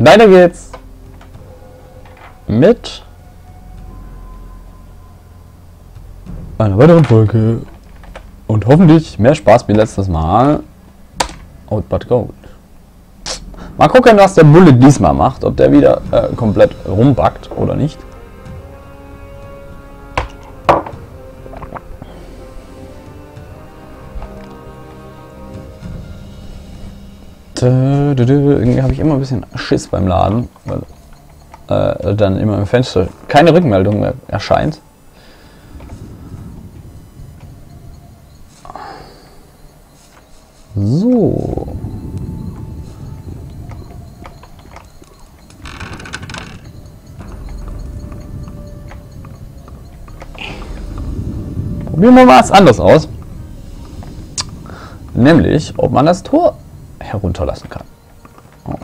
Weiter geht's mit einer weiteren Folge und hoffentlich mehr Spaß wie letztes Mal. Out but gold. Mal gucken, was der Bullet diesmal macht, ob der wieder äh, komplett rumbackt oder nicht. Irgendwie habe ich immer ein bisschen Schiss beim Laden, weil äh, dann immer im Fenster keine Rückmeldung mehr erscheint. So. Probieren wir mal was anderes aus. Nämlich, ob man das Tor herunterlassen kann. Oh.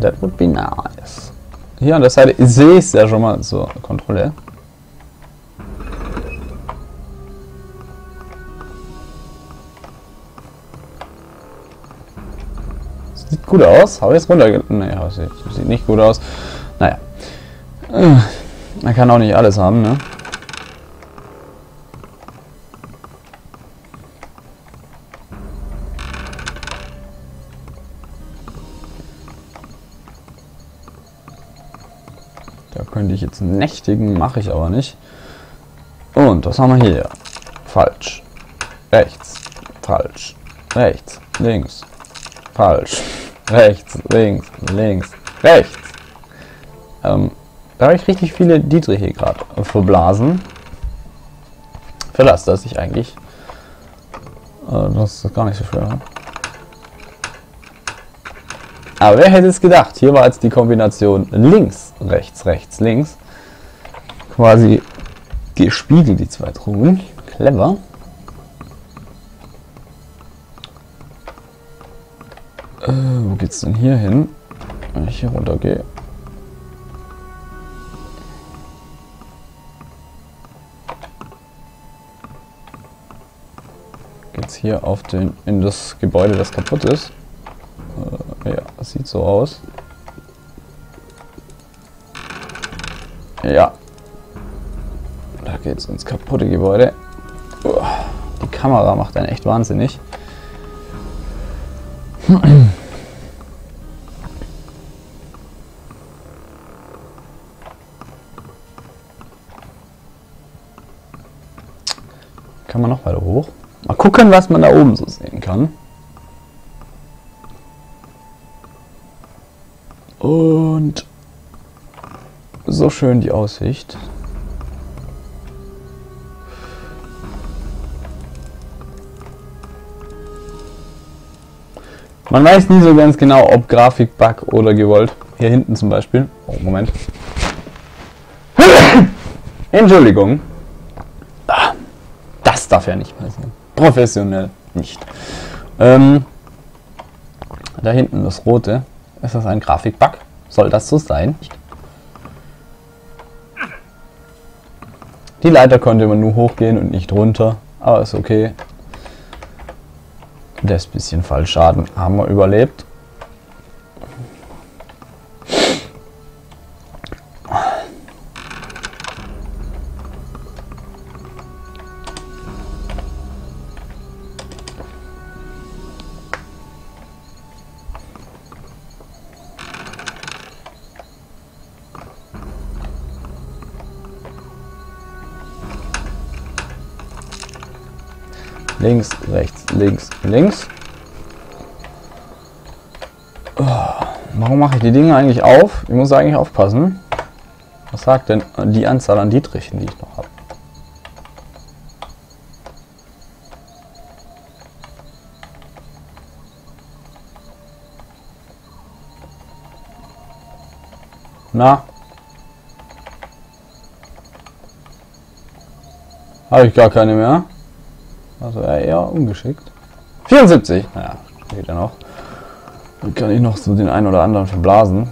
That would be nice. Hier an der Seite sehe ich es ja schon mal zur Kontrolle. Sieht gut aus. Habe ich es runter... Naja, sieht, sieht nicht gut aus. Naja. Man kann auch nicht alles haben, ne? Könnte ich jetzt nächtigen, mache ich aber nicht. Und was haben wir hier? Falsch. Rechts. Falsch. Rechts. Links. Falsch. Rechts. Links. Links. Rechts. Ähm, da habe ich richtig viele Dietriche gerade verblasen. Das, dass ich eigentlich äh, das ist gar nicht so schwer. Aber wer hätte es gedacht? Hier war jetzt die Kombination links, rechts, rechts, links. Quasi gespiegelt, die zwei Truhen. Clever. Äh, wo geht's denn hier hin? Wenn ich hier runter gehe. Geht's hier auf den in das Gebäude, das kaputt ist. Das sieht so aus. Ja. Da geht's ins kaputte Gebäude. Die Kamera macht einen echt wahnsinnig. Kann man noch weiter hoch? Mal gucken, was man da oben so sehen kann. Und so schön die Aussicht. Man weiß nie so ganz genau, ob Grafik-Bug oder gewollt. Hier hinten zum Beispiel. Oh, Moment. Entschuldigung. Das darf ja nicht passieren. Professionell nicht. Ähm, da hinten das rote. Ist das ein Grafikbug? Soll das so sein? Die Leiter konnte man nur hochgehen und nicht runter, aber ist okay. Das bisschen Fallschaden haben wir überlebt. Links, rechts, links, links. Oh, warum mache ich die Dinge eigentlich auf? Ich muss eigentlich aufpassen. Was sagt denn die Anzahl an Dietrichen, die ich noch habe? Na? Habe ich gar keine mehr. Also eher ungeschickt. 74! Naja, geht ja noch. Dann kann ich noch so den einen oder anderen verblasen.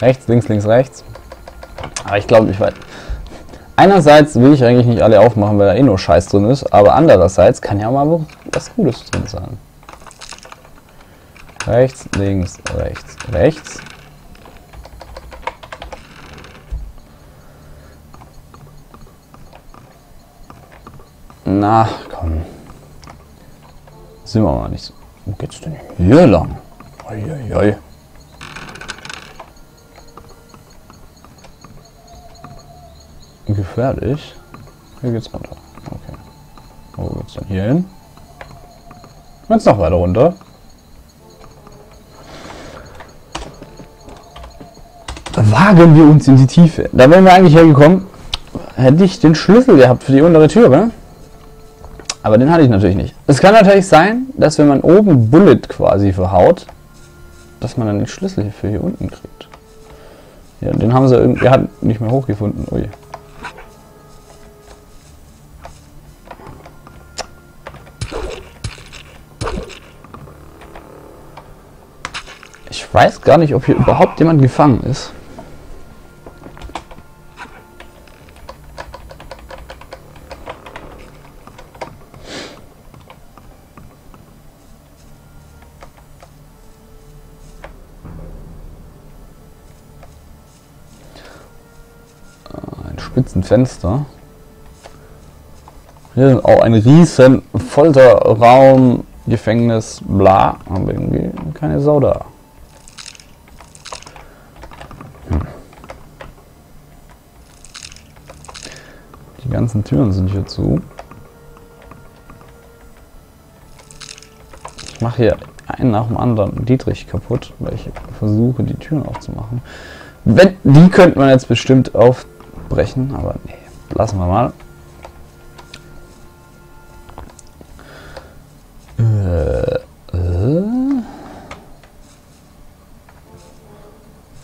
Rechts, links, links, rechts. Aber ich glaube, ich weiß. einerseits will ich eigentlich nicht alle aufmachen, weil da eh nur Scheiß drin ist, aber andererseits kann ja mal was Gutes drin sein. Rechts, links, rechts, rechts. Na, komm. Sind wir mal nicht so. Wo geht's denn hier lang? Uiuiui. Gefährlich. Hier geht's runter. Okay. Wo geht's denn hier hin? Jetzt noch weiter runter. Wagen wir uns in die Tiefe. Da wären wir eigentlich hergekommen. Hätte ich den Schlüssel gehabt für die untere Türe. Aber den hatte ich natürlich nicht. Es kann natürlich sein, dass wenn man oben Bullet quasi verhaut, dass man dann den Schlüssel für hier unten kriegt. Ja, den haben sie irgendwie, hat nicht mehr hochgefunden. Ui. Ich weiß gar nicht, ob hier überhaupt jemand gefangen ist. Spitzen Fenster. Hier ist auch ein riesen Folterraum, Gefängnis, bla. Aber irgendwie keine Sau da. Hm. Die ganzen Türen sind hier zu. Ich mache hier einen nach dem anderen Dietrich kaputt, weil ich versuche, die Türen aufzumachen. Wenn, die könnte man jetzt bestimmt auf brechen, aber nee, lassen wir mal. Äh, äh.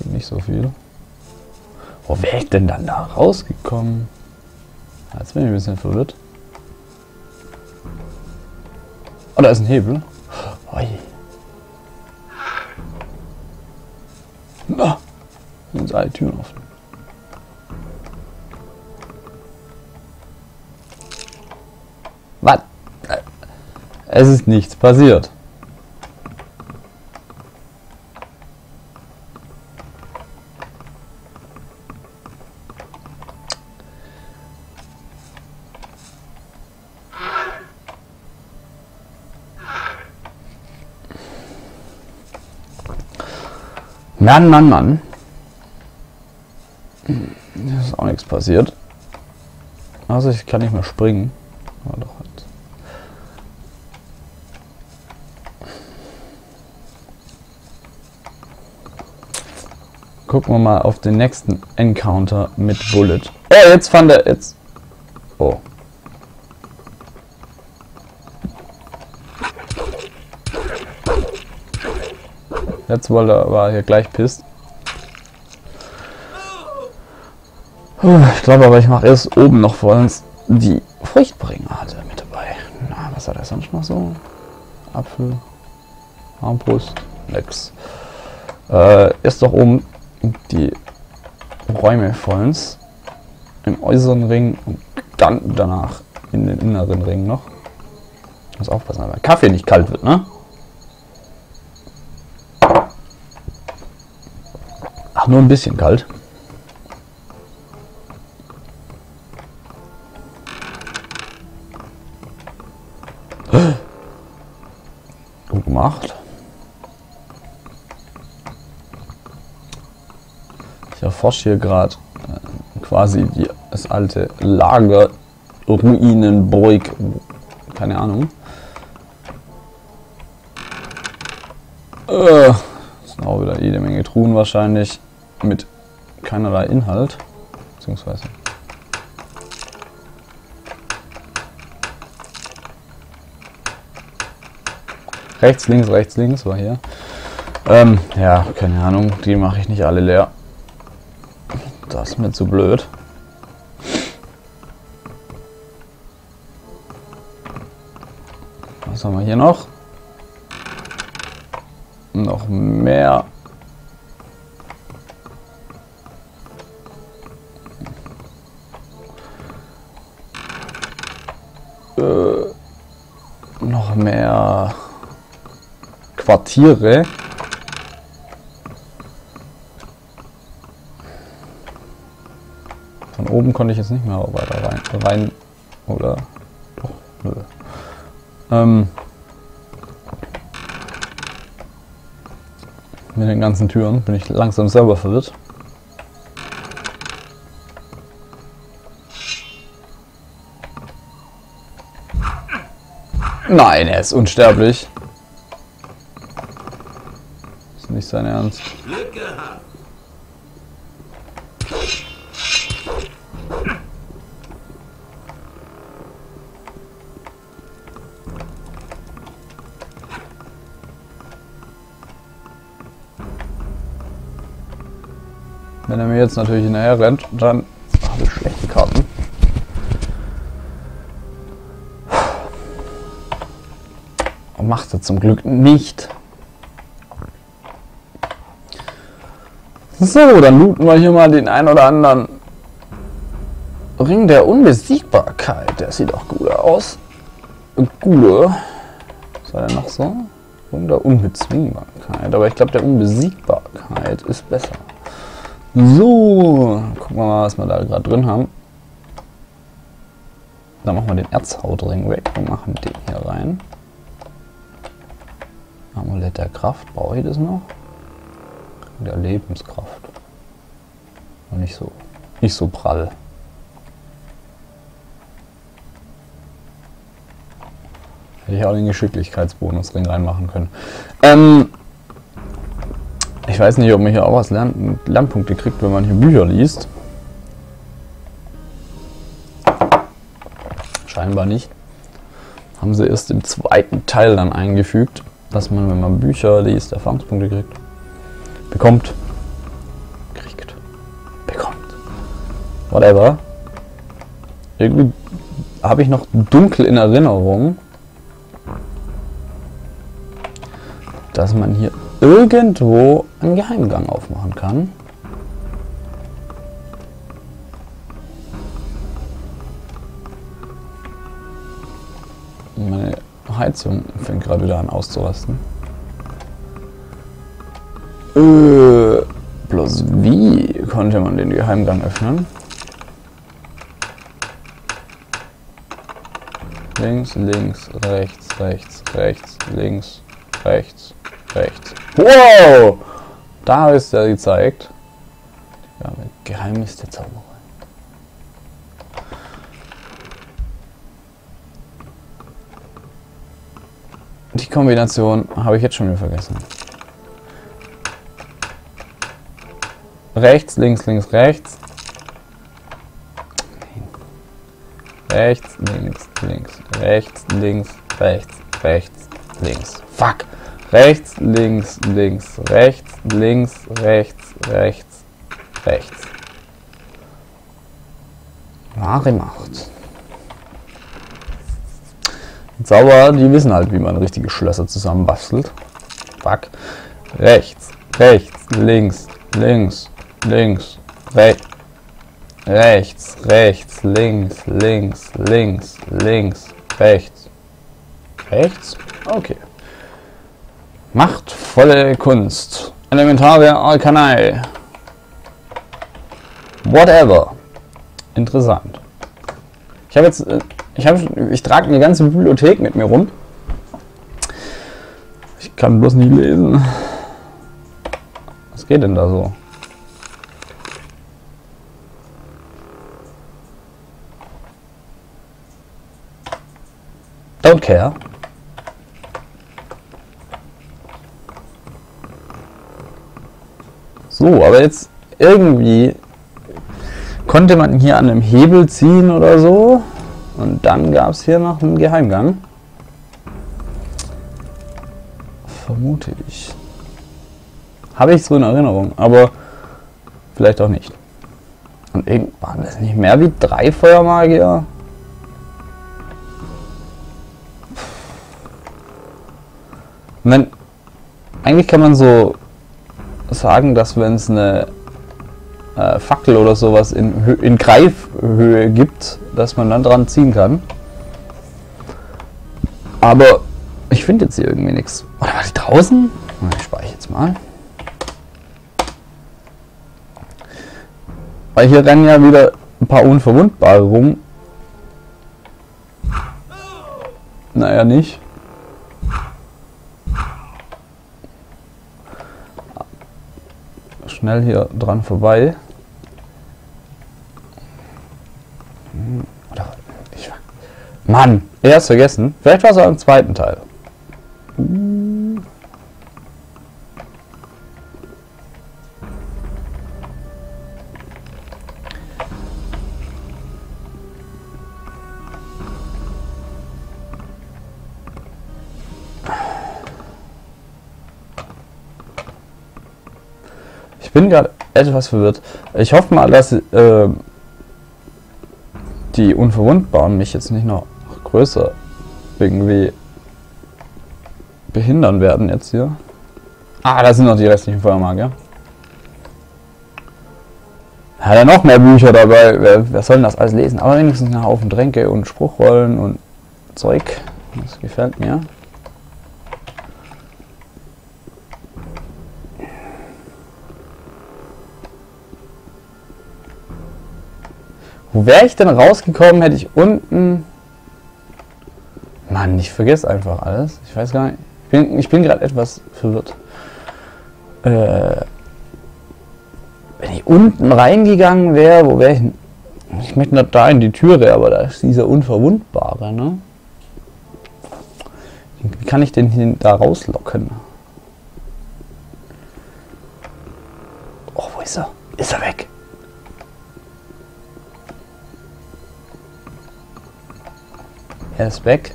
Nicht so viel. Wo wäre ich denn dann da rausgekommen? Jetzt bin ich ein bisschen verwirrt. Oh, da ist ein Hebel. Oi. Na, sind alle Türen offen. Es ist nichts passiert. Mann, Mann, Mann. Das ist auch nichts passiert. Also ich kann nicht mehr springen. Aber doch halt. Gucken wir mal auf den nächsten Encounter mit Bullet. Oh, jetzt fand er jetzt. Oh. Jetzt wollte er, war hier gleich pisst. Ich glaube aber, ich mache erst oben noch vor uns die Fruchtbringer hatte mit dabei. Na, was hat er sonst noch so? Apfel, Armbrust, nix. Äh, ist doch oben die Räume vollends im äußeren Ring und dann danach in den inneren Ring noch. Muss aufpassen, weil Kaffee nicht kalt wird, ne? Ach, nur ein bisschen kalt. Ich erforsche hier gerade äh, quasi die, das alte Lager Ruinenburg. Keine Ahnung. Äh, sind auch wieder jede Menge Truhen wahrscheinlich mit keinerlei Inhalt. Beziehungsweise Rechts, links, rechts, links war hier. Ähm, ja, keine Ahnung, die mache ich nicht alle leer ist mir zu blöd. Was haben wir hier noch? Noch mehr. Äh, noch mehr Quartiere. Oben konnte ich jetzt nicht mehr weiter rein, rein oder? Doch, nö. Ähm, mit den ganzen Türen bin ich langsam selber verwirrt. Nein, er ist unsterblich. Ist nicht sein Ernst. Glück gehabt. Er mir jetzt natürlich hinterher rennt, dann habe ich schlechte Karten. Und macht er zum Glück nicht. So, dann looten wir hier mal den ein oder anderen Ring der Unbesiegbarkeit. Der sieht auch gut aus. Gute. Was war der noch so? Ring der Unbezwingbarkeit. Aber ich glaube, der Unbesiegbarkeit ist besser. So, gucken wir mal, was wir da gerade drin haben. Dann machen wir den Erzhautring weg und machen den hier rein. Amulett der Kraft, brauche ich das noch? Der Lebenskraft. Und nicht so, nicht so prall. Hätte ich auch den Geschicklichkeitsbonusring reinmachen können. Ähm, ich weiß nicht, ob man hier auch was Lern Lernpunkte kriegt, wenn man hier Bücher liest. Scheinbar nicht. Haben sie erst im zweiten Teil dann eingefügt, dass man, wenn man Bücher liest, Erfahrungspunkte kriegt. Bekommt. Kriegt. Bekommt. Whatever. Irgendwie habe ich noch dunkel in Erinnerung, dass man hier irgendwo einen Geheimgang aufmachen kann. Meine Heizung fängt gerade wieder an auszurasten. Äh, bloß wie konnte man den Geheimgang öffnen? Links, links, rechts, rechts, rechts, links, rechts, rechts. Wow! Da ist er gezeigt. Ja, Geheimnis der Zauberei. Die Kombination habe ich jetzt schon wieder vergessen. Rechts, links, links, rechts. Rechts, links, links, rechts, links, rechts, rechts, links. Fuck! Rechts, links, links, rechts, links, rechts, rechts, rechts. Wahre Macht. Zauberer, die wissen halt, wie man richtige Schlösser zusammenbastelt. Fuck. Rechts, rechts, links, links, links, rechts. Rechts, rechts, links, links, links, links, rechts. Rechts? Okay. Machtvolle Kunst. Elementar der Arkanei. Whatever. Interessant. Ich habe jetzt, äh, ich habe, ich trage eine ganze Bibliothek mit mir rum. Ich kann bloß nicht lesen. Was geht denn da so? Don't care. So, aber jetzt irgendwie konnte man hier an einem Hebel ziehen oder so. Und dann gab es hier noch einen Geheimgang. Vermute ich. Habe ich so in Erinnerung, aber vielleicht auch nicht. Und waren das nicht mehr wie drei Feuermagier? Und dann, eigentlich kann man so sagen, dass wenn es eine äh, Fackel oder sowas in, in Greifhöhe gibt, dass man dann dran ziehen kann. Aber ich finde jetzt hier irgendwie nichts. Oder war die draußen? Ich speichere jetzt mal. Weil hier rennen ja wieder ein paar Unverwundbare rum. Naja, nicht. Schnell hier dran vorbei. Ich, Mann, er ist vergessen. Vielleicht war es auch im zweiten Teil. Etwas verwirrt. Ich hoffe mal, dass äh, die Unverwundbaren mich jetzt nicht noch größer irgendwie behindern werden jetzt hier. Ah, da sind noch die restlichen Feuermagier. Hat er noch mehr Bücher dabei? Wer, wer soll denn das alles lesen? Aber wenigstens ein Haufen Tränke und Spruchrollen und Zeug. Das gefällt mir. Wo wäre ich denn rausgekommen, hätte ich unten... Mann, ich vergesse einfach alles. Ich weiß gar nicht. Ich bin, ich bin gerade etwas verwirrt. Äh, wenn ich unten reingegangen wäre, wo wäre ich... Ich möchte nicht da in die Türe, aber da ist dieser Unverwundbare, ne? Wie kann ich den da rauslocken? Oh, wo ist er? Ist er weg? Er ist weg.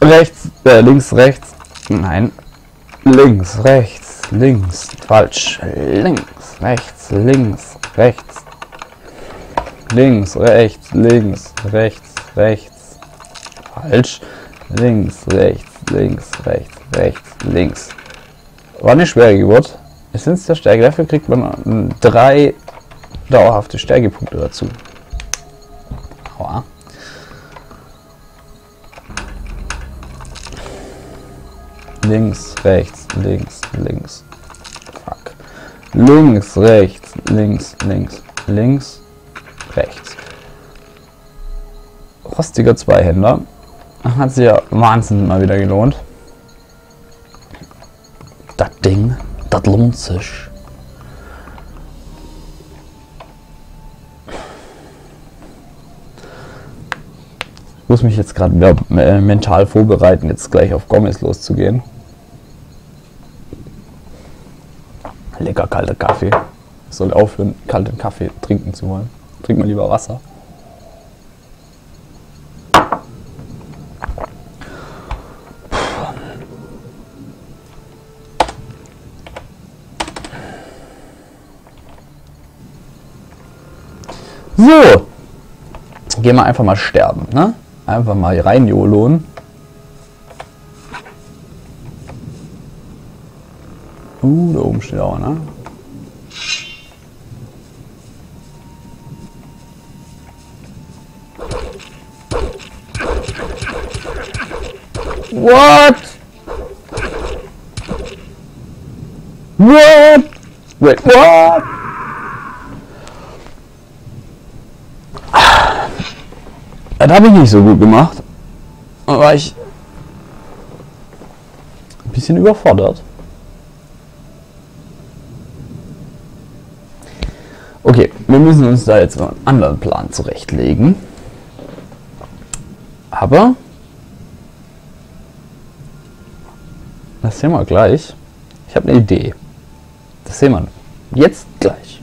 Rechts, äh, links, rechts. Nein. Links, rechts, links. Falsch. Links, rechts, links, rechts. Links, rechts, links, rechts, rechts. Falsch. Links, rechts, links, rechts, rechts, links. War eine schwere Geburt. Essenz der Stärke. Dafür kriegt man drei dauerhafte Stärkepunkte dazu. Aua. Links, rechts, links, links. Fuck. Links, rechts, links, links, links, rechts. Rostiger Zweihänder. Hat sich ja Wahnsinn mal wieder gelohnt. Das Ding, das lohnt sich. Ich muss mich jetzt gerade äh, mental vorbereiten, jetzt gleich auf Gomez loszugehen. Lecker kalter Kaffee. Ich soll aufhören, kalten Kaffee trinken zu wollen. Trink mal lieber Wasser. So. Gehen wir einfach mal sterben, ne? Einfach mal rein YOLOen. Uh, da oben steht auch, ne? What? What? Wait, what? Das habe ich nicht so gut gemacht. Da war ich ein bisschen überfordert. Okay, wir müssen uns da jetzt einen anderen Plan zurechtlegen. Aber das sehen wir gleich. Ich habe eine Idee. Das sehen wir jetzt gleich.